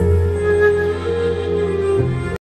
you.